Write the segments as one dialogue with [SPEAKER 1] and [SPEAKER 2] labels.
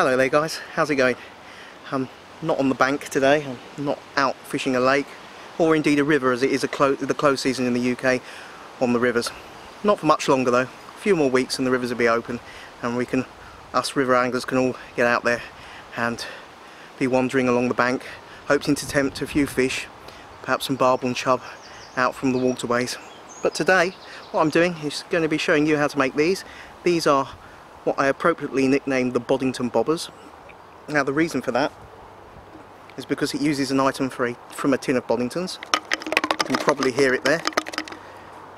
[SPEAKER 1] Hello there guys, how's it going? I'm not on the bank today, I'm not out fishing a lake or indeed a river as it is clo the close season in the UK on the rivers. Not for much longer though, a few more weeks and the rivers will be open and we can, us river anglers can all get out there and be wandering along the bank hoping to tempt a few fish, perhaps some barbel and chub out from the waterways. But today what I'm doing is going to be showing you how to make these. These are what I appropriately nicknamed the Boddington Bobbers. Now the reason for that is because it uses an item a, from a tin of Boddingtons. You can probably hear it there.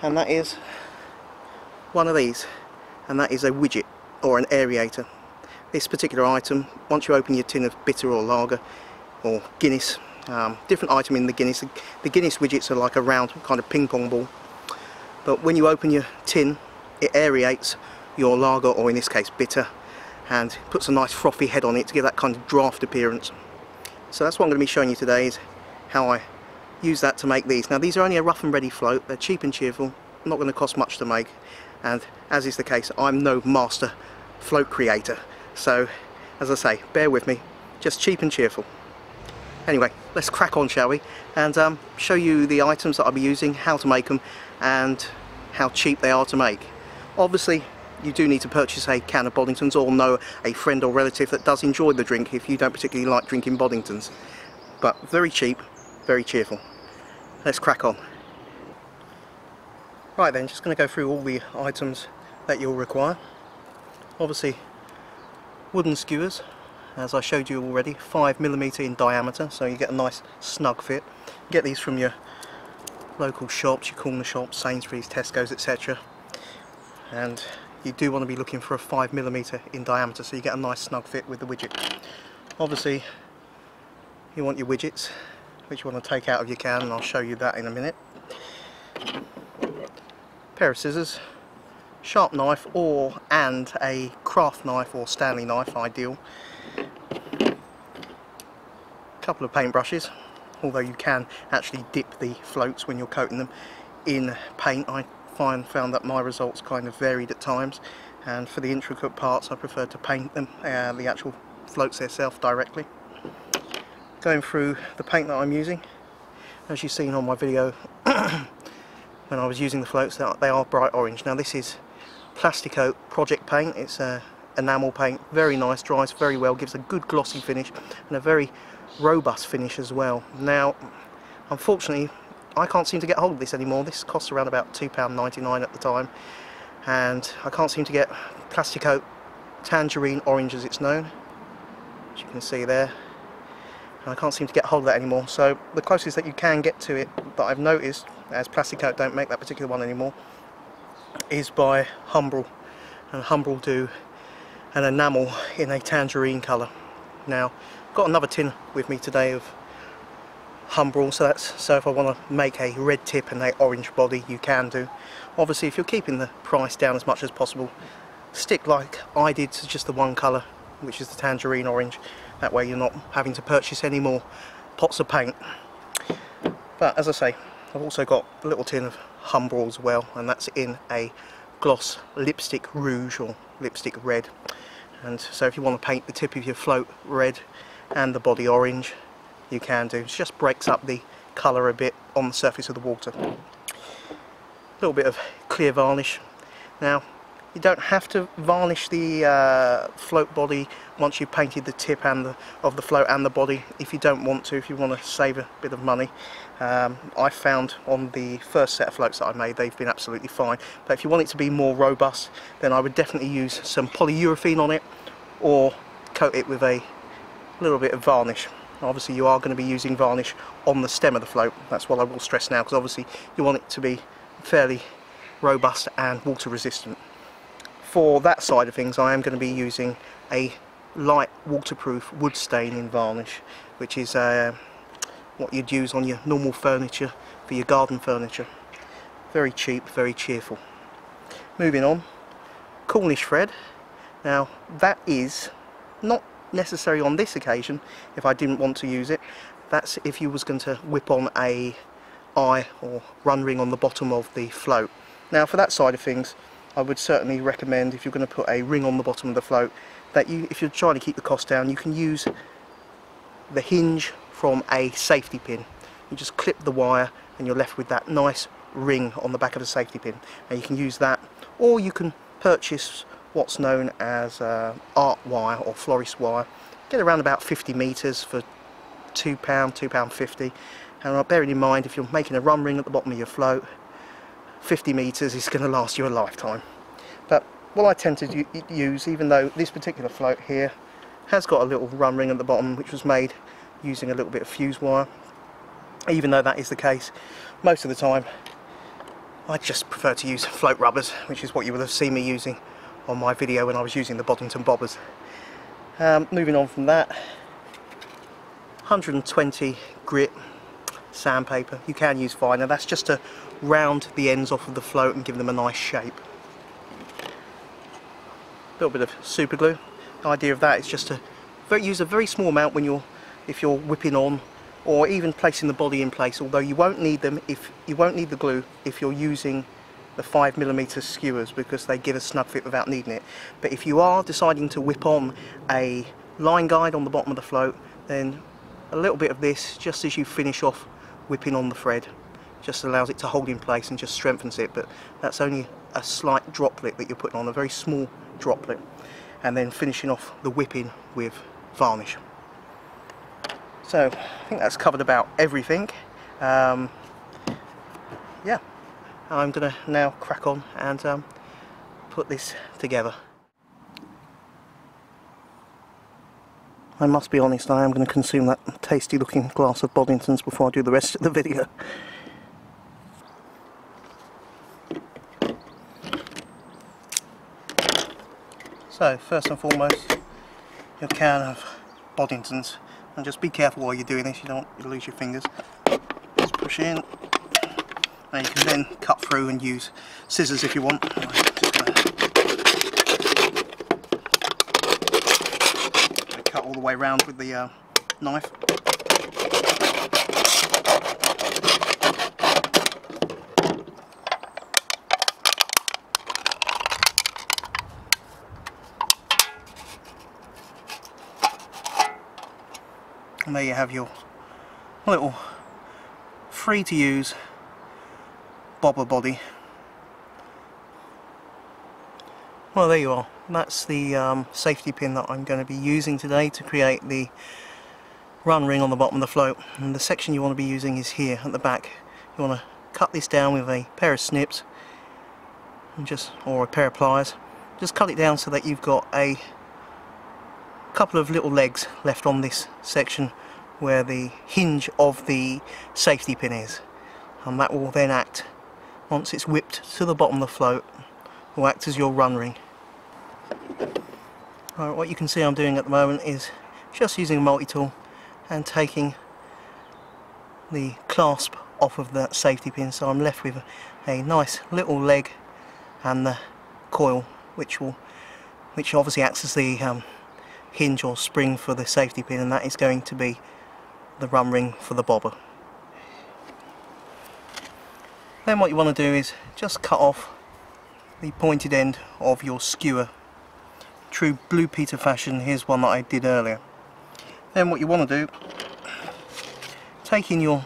[SPEAKER 1] And that is one of these. And that is a widget or an aerator. This particular item, once you open your tin of bitter or lager or Guinness, um, different item in the Guinness. The Guinness widgets are like a round kind of ping pong ball. But when you open your tin, it aerates your lager or in this case bitter and puts a nice frothy head on it to give that kind of draft appearance. So that's what I'm going to be showing you today is how I use that to make these. Now these are only a rough and ready float, they're cheap and cheerful, not going to cost much to make and as is the case I'm no master float creator so as I say bear with me just cheap and cheerful. Anyway let's crack on shall we and um, show you the items that I'll be using, how to make them and how cheap they are to make. Obviously you do need to purchase a can of Boddingtons or know a friend or relative that does enjoy the drink if you don't particularly like drinking Boddingtons. But very cheap, very cheerful. Let's crack on. Right then, just going to go through all the items that you'll require. Obviously, wooden skewers, as I showed you already, 5mm in diameter, so you get a nice snug fit. Get these from your local shops, your corner shops, Sainsbury's, Tesco's, etc. And you do want to be looking for a 5mm in diameter so you get a nice snug fit with the widget. Obviously you want your widgets which you want to take out of your can and I'll show you that in a minute. Pair of scissors, sharp knife or and a craft knife or Stanley knife ideal. Couple of paint brushes although you can actually dip the floats when you're coating them in paint. I find found that my results kind of varied at times and for the intricate parts I prefer to paint them, uh, the actual floats themselves directly. Going through the paint that I'm using, as you've seen on my video when I was using the floats, they are bright orange. Now this is PlastiKote Project Paint, it's a enamel paint, very nice, dries very well, gives a good glossy finish and a very robust finish as well. Now unfortunately I can't seem to get hold of this anymore. This costs around about £2.99 at the time. And I can't seem to get PlastiKote Tangerine Orange as it's known as you can see there. And I can't seem to get hold of that anymore. So the closest that you can get to it that I've noticed as PlastiKote don't make that particular one anymore is by Humbrol and Humbrol do an enamel in a tangerine colour. Now I've got another tin with me today of Humbrol so that's so if I want to make a red tip and a orange body you can do. Obviously if you're keeping the price down as much as possible stick like I did to just the one colour which is the tangerine orange. That way you're not having to purchase any more pots of paint. But as I say I've also got a little tin of Humbrol as well and that's in a gloss lipstick rouge or lipstick red. And so if you want to paint the tip of your float red and the body orange you can do. It just breaks up the colour a bit on the surface of the water. A little bit of clear varnish. Now you don't have to varnish the uh, float body once you've painted the tip and the, of the float and the body if you don't want to, if you want to save a bit of money. Um, I found on the first set of floats that I made they've been absolutely fine but if you want it to be more robust then I would definitely use some polyurethane on it or coat it with a little bit of varnish obviously you are going to be using varnish on the stem of the float. That's what I will stress now because obviously you want it to be fairly robust and water resistant for that side of things I am going to be using a light waterproof wood stain in varnish which is uh, what you'd use on your normal furniture for your garden furniture. Very cheap very cheerful. Moving on. Cornish thread. Now that is not necessary on this occasion if I didn't want to use it. That's if you was going to whip on a eye or run ring on the bottom of the float. Now for that side of things I would certainly recommend if you're going to put a ring on the bottom of the float that you if you're trying to keep the cost down you can use the hinge from a safety pin you just clip the wire and you're left with that nice ring on the back of the safety pin and you can use that or you can purchase what's known as uh, art wire or florist wire. Get around about 50 meters for two pound two pound 50 and bearing in mind if you're making a run ring at the bottom of your float 50 meters is going to last you a lifetime. But what I tend to use even though this particular float here has got a little run ring at the bottom which was made using a little bit of fuse wire even though that is the case most of the time I just prefer to use float rubbers which is what you will have seen me using on my video when I was using the Boddington bobbers. Um, moving on from that 120 grit sandpaper. You can use finer. That's just to round the ends off of the float and give them a nice shape. A little bit of super glue. The idea of that is just to use a very small amount when you're if you're whipping on or even placing the body in place although you won't need them if you won't need the glue if you're using the 5 millimeter skewers because they give a snug fit without needing it. But if you are deciding to whip on a line guide on the bottom of the float then a little bit of this just as you finish off whipping on the thread just allows it to hold in place and just strengthens it. But that's only a slight droplet that you're putting on a very small droplet and then finishing off the whipping with varnish. So I think that's covered about everything. Um, yeah, I'm going to now crack on and um, put this together. I must be honest, I am going to consume that tasty looking glass of Boddingtons before I do the rest of the video. So, first and foremost, your can of Boddingtons and just be careful while you're doing this you don't want lose your fingers just push in and you can then cut through and use scissors if you want. Cut all the way around with the uh, knife. And there you have your little free to use bobber body. Well there you are. That's the um, safety pin that I'm going to be using today to create the run ring on the bottom of the float. And the section you want to be using is here at the back. You want to cut this down with a pair of snips and just or a pair of pliers. Just cut it down so that you've got a couple of little legs left on this section where the hinge of the safety pin is. And that will then act once it's whipped to the bottom of the float will act as your run ring right, what you can see I'm doing at the moment is just using a multi-tool and taking the clasp off of that safety pin so I'm left with a nice little leg and the coil which will which obviously acts as the um, hinge or spring for the safety pin and that is going to be the run ring for the bobber. Then what you want to do is just cut off the pointed end of your skewer. True Blue Peter fashion, here's one that I did earlier. Then what you want to do, taking your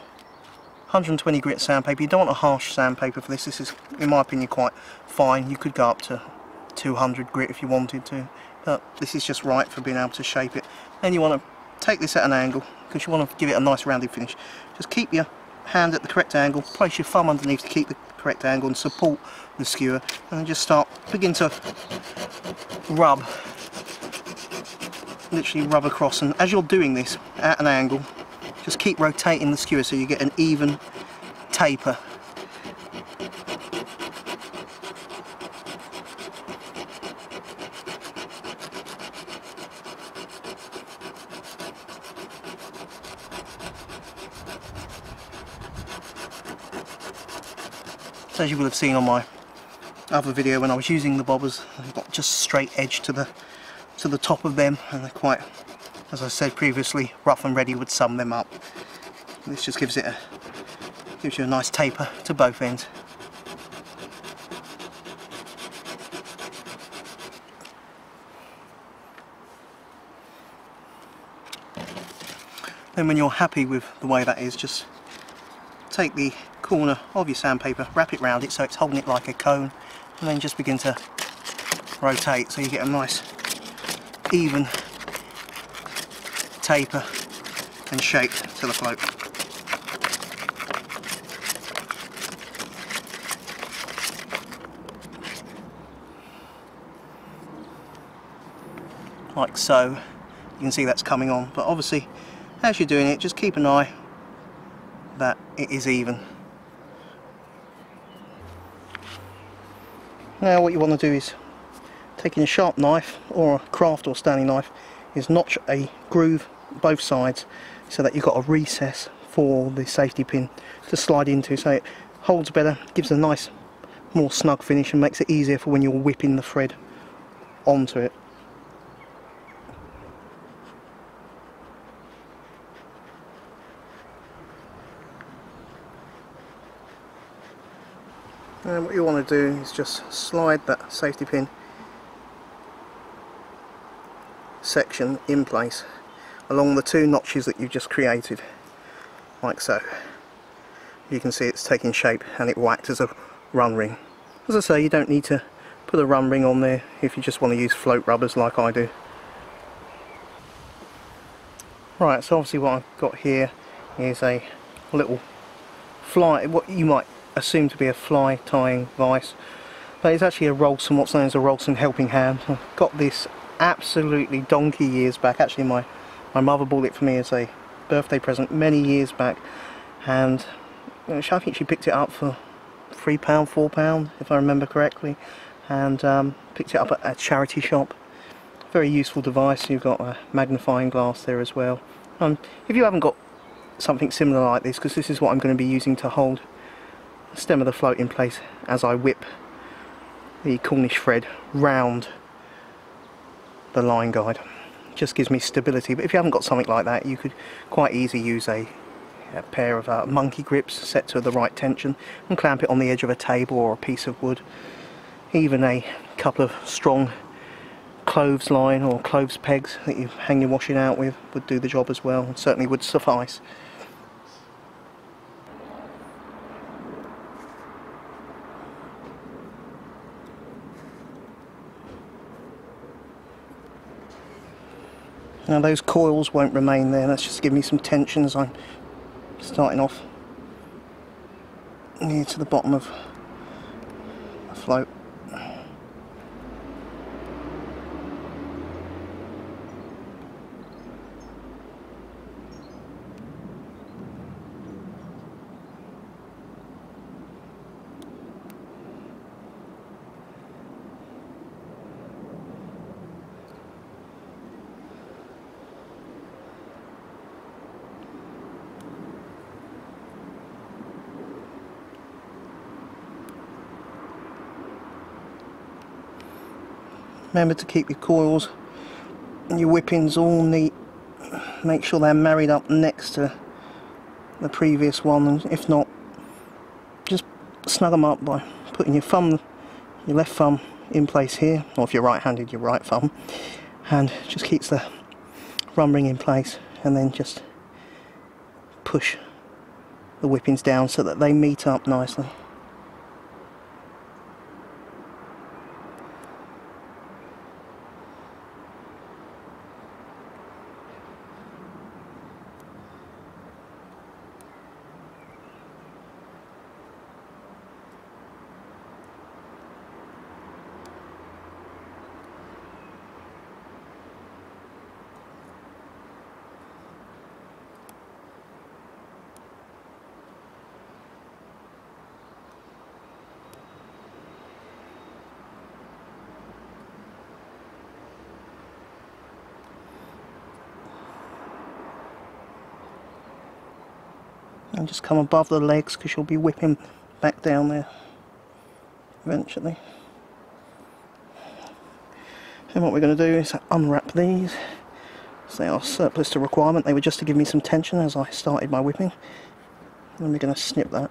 [SPEAKER 1] 120 grit sandpaper, you don't want a harsh sandpaper for this, this is in my opinion quite fine, you could go up to 200 grit if you wanted to but this is just right for being able to shape it. Then you want to take this at an angle because you want to give it a nice rounded finish. Just keep your hand at the correct angle place your thumb underneath to keep the correct angle and support the skewer and then just start begin to rub literally rub across and as you're doing this at an angle just keep rotating the skewer so you get an even taper So as you will have seen on my other video when I was using the bobbers, they've got just straight edge to the to the top of them and they're quite, as I said previously, rough and ready would sum them up. This just gives it a gives you a nice taper to both ends. Then when you're happy with the way that is, just take the corner of your sandpaper, wrap it round it so it's holding it like a cone, and then just begin to rotate so you get a nice even taper and shape to the float. Like so. You can see that's coming on, but obviously as you're doing it just keep an eye it is even. Now what you want to do is taking a sharp knife or a craft or Stanley knife is notch a groove both sides so that you've got a recess for the safety pin to slide into so it holds better, gives a nice more snug finish and makes it easier for when you're whipping the thread onto it. And what you want to do is just slide that safety pin section in place along the two notches that you've just created like so. You can see it's taking shape and it will act as a run ring. As I say you don't need to put a run ring on there if you just want to use float rubbers like I do. Right so obviously what I've got here is a little fly what you might assume to be a fly tying vise but it's actually a Rolson, what's known as a Rolson helping hand. I've got this absolutely donkey years back. Actually my my mother bought it for me as a birthday present many years back and I think she picked it up for three pound four pound if I remember correctly and um, picked it up at a charity shop. Very useful device. You've got a magnifying glass there as well. Um, if you haven't got something similar like this because this is what I'm going to be using to hold stem of the float in place as I whip the Cornish thread round the line guide. Just gives me stability. But if you haven't got something like that you could quite easily use a, a pair of uh, monkey grips set to the right tension and clamp it on the edge of a table or a piece of wood. Even a couple of strong clothes line or clothes pegs that you hang your washing out with would do the job as well certainly would suffice Now those coils won't remain there, that's just give me some tension as I'm starting off near to the bottom of the float. Remember to keep your coils and your whippings all neat. Make sure they're married up next to the previous one and if not just snug them up by putting your thumb your left thumb in place here. Or if you're right-handed your right thumb. And just keeps the run ring in place and then just push the whippings down so that they meet up nicely and just come above the legs because you'll be whipping back down there eventually. And what we're going to do is unwrap these. So they are surplus to requirement. They were just to give me some tension as I started my whipping. And we're going to snip that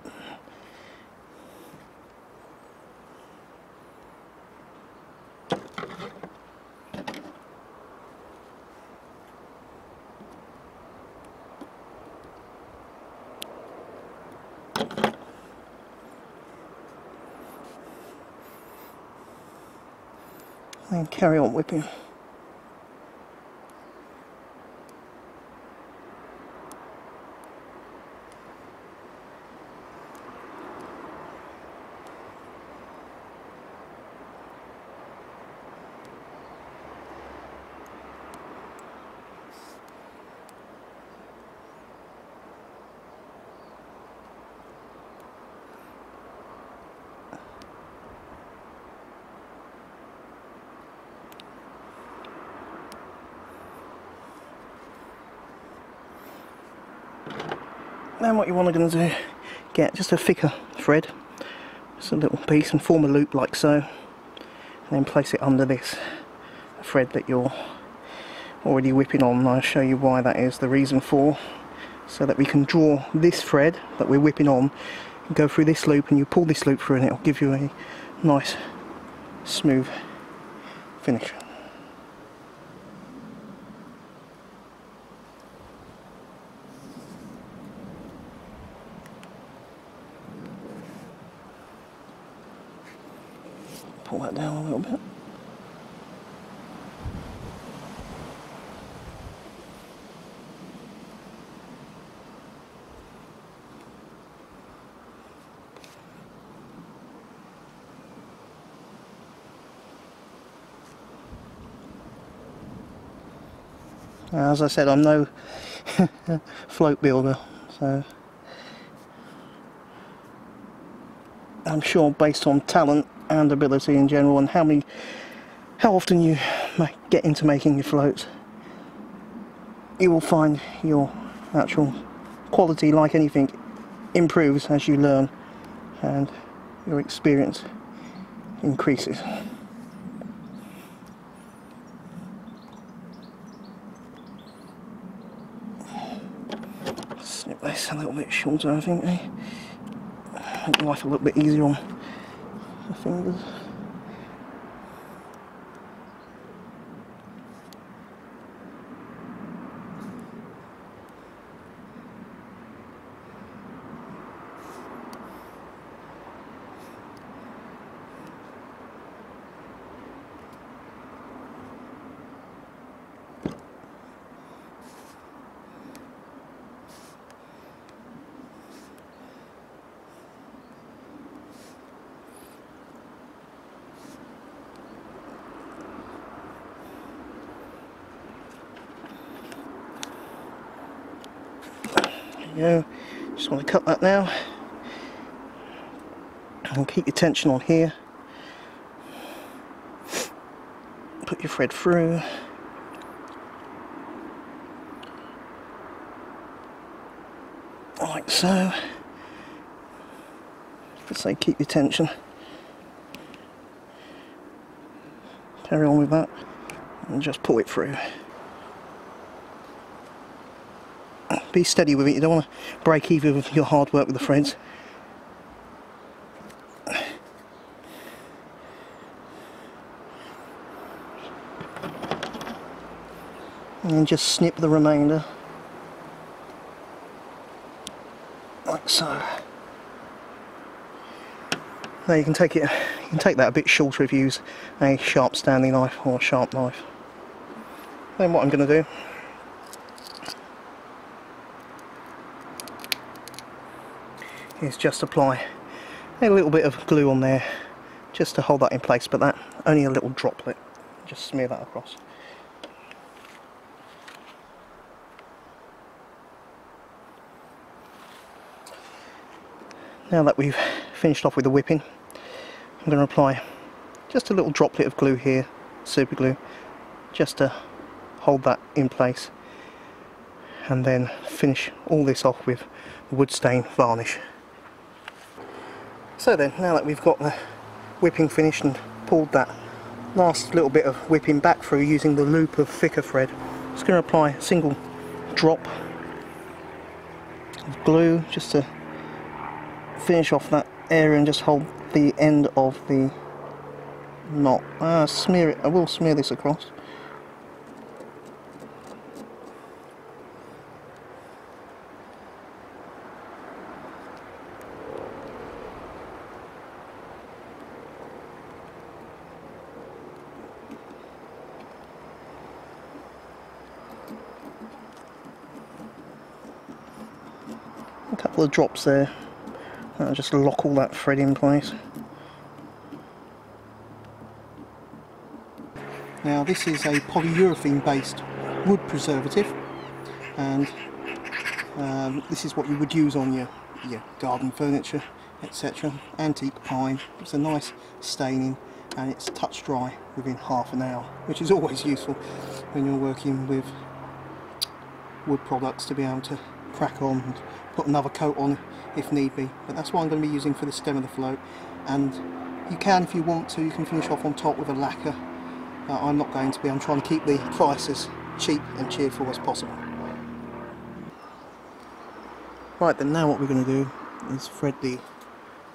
[SPEAKER 1] and carry on whipping. Then what you want to do, get just a thicker thread, just a little piece and form a loop like so, and then place it under this thread that you're already whipping on and I'll show you why that is, the reason for, so that we can draw this thread that we're whipping on, go through this loop and you pull this loop through and it'll give you a nice smooth finish. pull that down a little bit. As I said, I'm no float builder, so I'm sure based on talent and ability in general and how many how often you get into making your floats you will find your actual quality like anything improves as you learn and your experience increases. This a little bit shorter I think, eh? Make life a little bit easier on the fingers. Just want to cut that now. And keep your tension on here. Put your thread through. Like so. Just say keep your tension. Carry on with that and just pull it through. Be steady with it, you don't want to break even with your hard work with the threads. And just snip the remainder. Like so. Now you can take it you can take that a bit shorter if you use a sharp Stanley knife or a sharp knife. Then what I'm going to do is just apply a little bit of glue on there just to hold that in place but that only a little droplet just smear that across. Now that we've finished off with the whipping I'm going to apply just a little droplet of glue here super glue just to hold that in place and then finish all this off with wood stain varnish so then, now that we've got the whipping finished and pulled that last little bit of whipping back through using the loop of thicker thread, I'm just going to apply a single drop of glue just to finish off that area and just hold the end of the knot. Ah, smear it, I will smear this across. Of drops there. That'll just lock all that thread in place. Now this is a polyurethane based wood preservative and um, this is what you would use on your, your garden furniture etc. Antique pine, it's a nice staining and it's touch dry within half an hour which is always useful when you're working with wood products to be able to crack on put another coat on if need be. But that's what I'm going to be using for the stem of the float. And you can if you want to you can finish off on top with a lacquer. But I'm not going to be. I'm trying to keep the price as cheap and cheerful as possible. Right then now what we're going to do is thread the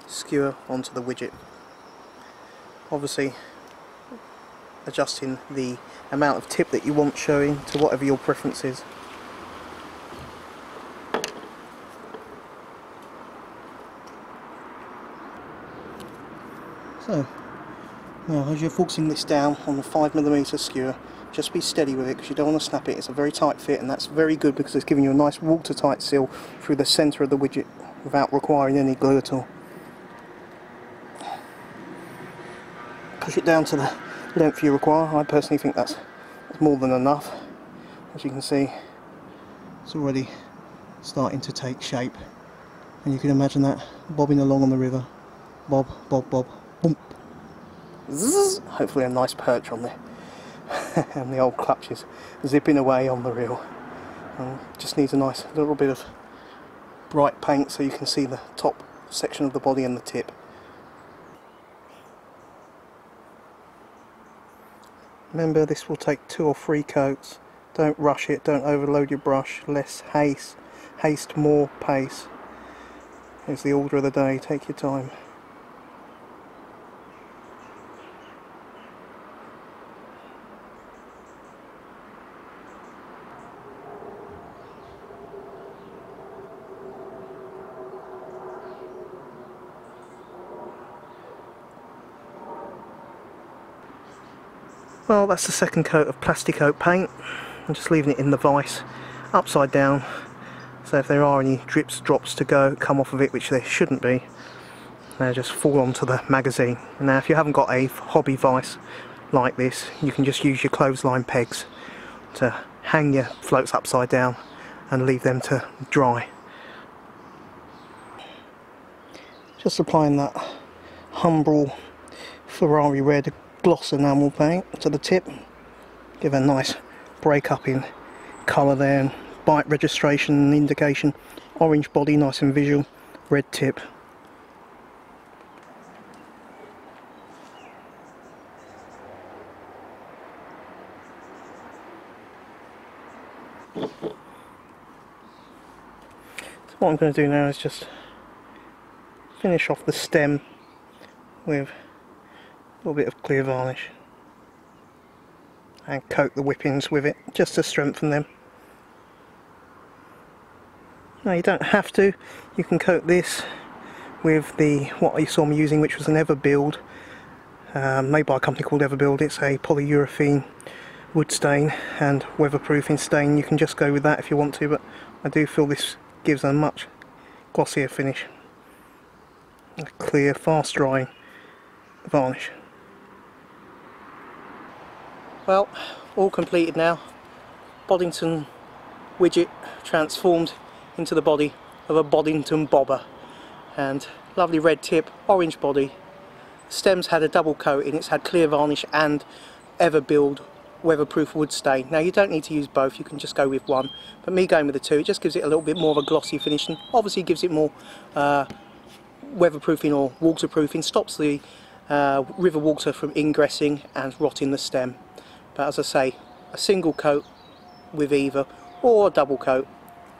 [SPEAKER 1] skewer onto the widget. Obviously adjusting the amount of tip that you want showing to whatever your preference is So, now as you're forcing this down on the 5mm skewer, just be steady with it because you don't want to snap it. It's a very tight fit and that's very good because it's giving you a nice watertight seal through the centre of the widget without requiring any glue at all. Push it down to the length you require. I personally think that's, that's more than enough. As you can see, it's already starting to take shape. And you can imagine that bobbing along on the river. Bob, bob, bob. Zzz, hopefully a nice perch on there. and the old clutches zipping away on the reel. And just needs a nice little bit of bright paint so you can see the top section of the body and the tip. Remember this will take two or three coats. Don't rush it, don't overload your brush, less haste, haste more pace. Is the order of the day, take your time. Well, that's the second coat of PlastiKote paint. I'm just leaving it in the vise, upside down. So if there are any drips, drops to go, come off of it, which there shouldn't be, they'll just fall onto the magazine. Now, if you haven't got a hobby vise like this, you can just use your clothesline pegs to hang your floats upside down and leave them to dry. Just applying that Humbrol Ferrari Red gloss enamel paint to the tip. Give a nice break up in colour there and bite registration and indication. Orange body nice and visual. Red tip. So what I'm going to do now is just finish off the stem with little bit of clear varnish. And coat the whippings with it just to strengthen them. Now you don't have to. You can coat this with the what you saw me using which was an Everbuild um, made by a company called Everbuild it's a polyurethane wood stain and weatherproofing stain. You can just go with that if you want to but I do feel this gives a much glossier finish. A clear fast drying varnish well, all completed now. Boddington widget transformed into the body of a Boddington bobber. And lovely red tip, orange body. Stems had a double coating, it's had clear varnish and Everbuild weatherproof wood stain. Now you don't need to use both, you can just go with one. But me going with the two, it just gives it a little bit more of a glossy finish and obviously gives it more uh, weatherproofing or waterproofing, stops the uh, river water from ingressing and rotting the stem as I say a single coat with either or a double coat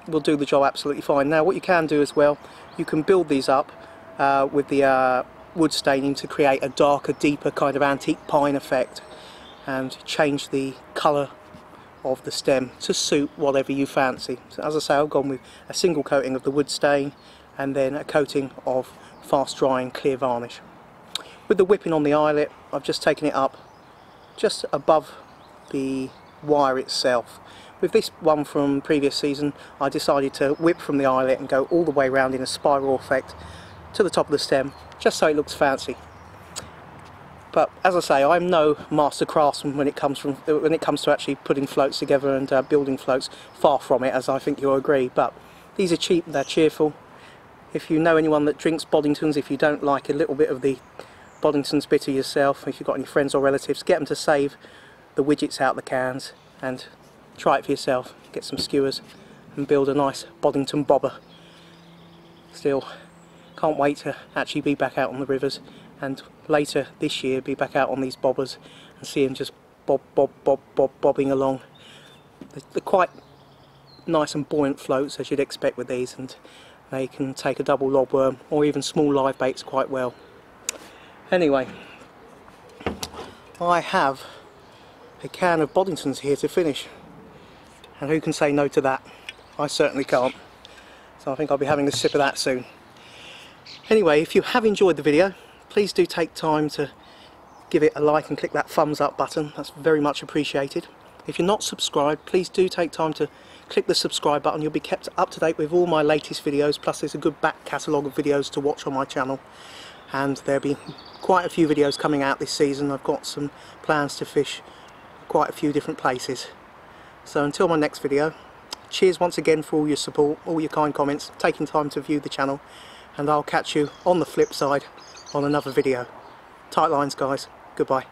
[SPEAKER 1] will do the job absolutely fine. Now what you can do as well you can build these up uh, with the uh, wood staining to create a darker deeper kind of antique pine effect and change the colour of the stem to suit whatever you fancy. So as I say I've gone with a single coating of the wood stain and then a coating of fast drying clear varnish. With the whipping on the eyelet I've just taken it up just above the wire itself. With this one from previous season I decided to whip from the eyelet and go all the way around in a spiral effect to the top of the stem just so it looks fancy. But as I say I'm no master craftsman when it comes from when it comes to actually putting floats together and uh, building floats. Far from it as I think you'll agree but these are cheap they're cheerful. If you know anyone that drinks Boddingtons if you don't like a little bit of the Boddingtons bitter yourself if you've got any friends or relatives get them to save the widgets out the cans and try it for yourself get some skewers and build a nice Boddington bobber. Still can't wait to actually be back out on the rivers and later this year be back out on these bobbers and see them just bob bob bob bob bobbing along. They're quite nice and buoyant floats as you'd expect with these and they can take a double lobworm or even small live baits quite well. Anyway I have a can of Boddingtons here to finish and who can say no to that I certainly can't so I think I'll be having a sip of that soon Anyway, if you have enjoyed the video, please do take time to give it a like and click that thumbs up button. That's very much appreciated. If you're not subscribed, please do take time to click the subscribe button. You'll be kept up to date with all my latest videos, plus there's a good back catalogue of videos to watch on my channel. And there'll be quite a few videos coming out this season. I've got some plans to fish quite a few different places. So until my next video, cheers once again for all your support, all your kind comments, taking time to view the channel and I'll catch you on the flip side on another video. Tight lines guys, goodbye.